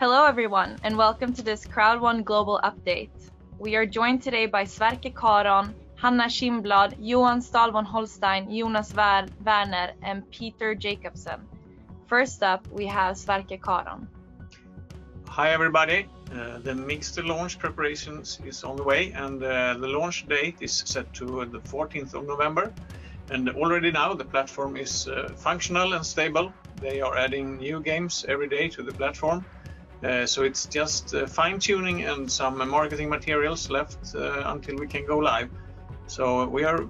Hello, everyone, and welcome to this Crowd1 Global Update. We are joined today by Sverker Karon, Hanna Kimblad, Johan Staël von Holstein, Jonas Werner, and Peter Jacobsen. First up, we have Sverker Karon. Hi, everybody. Uh, the Mixter launch preparations is on the way, and uh, the launch date is set to the 14th of November. And already now the platform is uh, functional and stable. They are adding new games every day to the platform. Uh, so it's just uh, fine tuning and some marketing materials left uh, until we can go live. So we are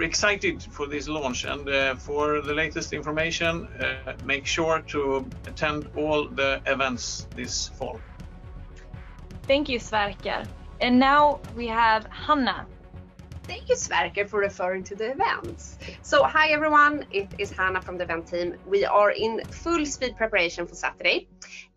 excited for this launch and uh, for the latest information, uh, make sure to attend all the events this fall. Thank you, Sverker. And now we have Hanna. Thank you, Sverker, for referring to the events. So, hi everyone, it is Hanna from the event team. We are in full speed preparation for Saturday,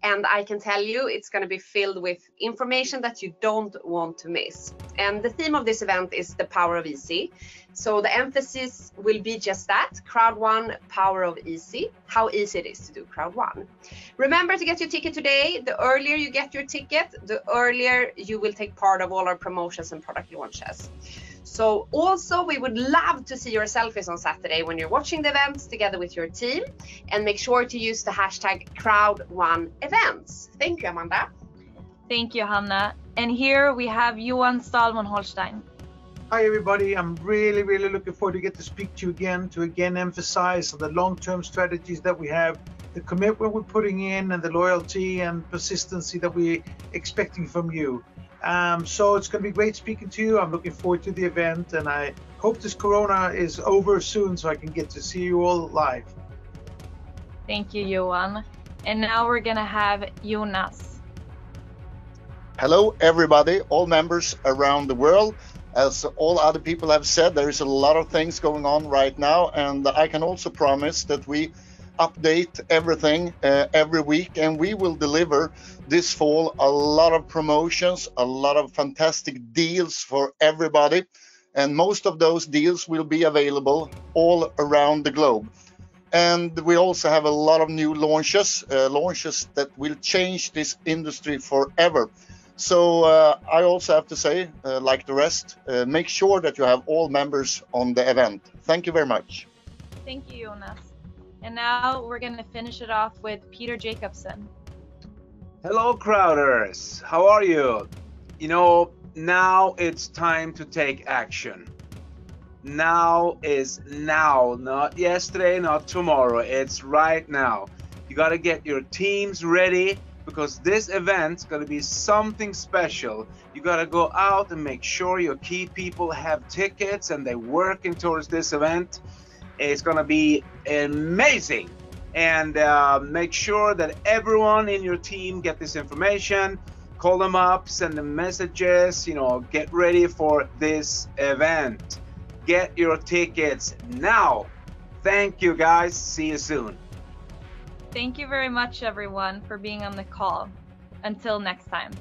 and I can tell you it's going to be filled with information that you don't want to miss. And the theme of this event is the power of easy. So, the emphasis will be just that Crowd One, power of easy, how easy it is to do Crowd One. Remember to get your ticket today. The earlier you get your ticket, the earlier you will take part of all our promotions and product launches. So also we would love to see your selfies on Saturday when you're watching the events together with your team and make sure to use the hashtag crowd1events. Thank you, Amanda. Thank you, Hanna. And here we have Johan Staël von Holstein. Hi everybody, I'm really, really looking forward to get to speak to you again, to again emphasize the long-term strategies that we have, the commitment we're putting in and the loyalty and persistency that we're expecting from you. Um, so it's going to be great speaking to you. I'm looking forward to the event, and I hope this Corona is over soon so I can get to see you all live. Thank you, Johan. And now we're going to have Jonas. Hello, everybody, all members around the world. As all other people have said, there is a lot of things going on right now, and I can also promise that we update everything uh, every week, and we will deliver this fall a lot of promotions, a lot of fantastic deals for everybody. And most of those deals will be available all around the globe. And we also have a lot of new launches, uh, launches that will change this industry forever. So uh, I also have to say, uh, like the rest, uh, make sure that you have all members on the event. Thank you very much. Thank you, Jonas. And now we're going to finish it off with Peter Jacobson. Hello, Crowders. How are you? You know, now it's time to take action. Now is now, not yesterday, not tomorrow. It's right now. You got to get your teams ready because this event's going to be something special. You got to go out and make sure your key people have tickets and they're working towards this event. It's going to be amazing. And uh, make sure that everyone in your team get this information. Call them up, send them messages, you know, get ready for this event. Get your tickets now. Thank you guys. See you soon. Thank you very much, everyone, for being on the call. Until next time.